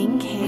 Inhale.